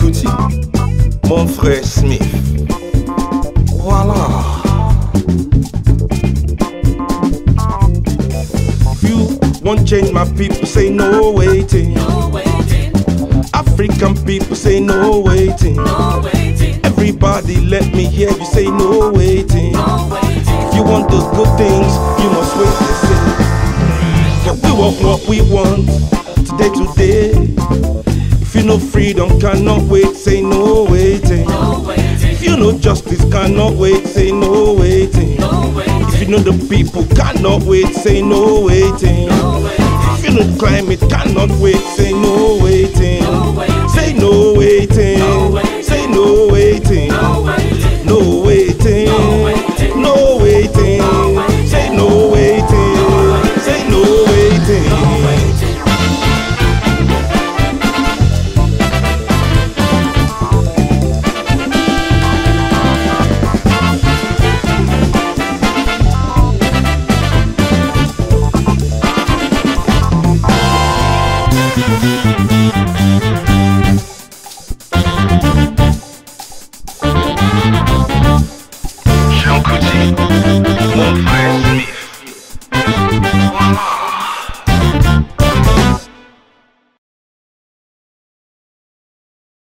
Merci, mon frère Smith. Voilà. You want change my people, say no waiting. No waiting, African people say no waiting. no waiting, Everybody let me hear you say no waiting. no waiting. If you want the good things, you must wait to see. Yeah, we want what we want today, today. If you know freedom cannot wait, say no waiting. No waiting, If you know justice cannot wait, say no waiting. no waiting, If you know the people cannot wait, say no waiting. no waiting, If you know climate cannot wait, say no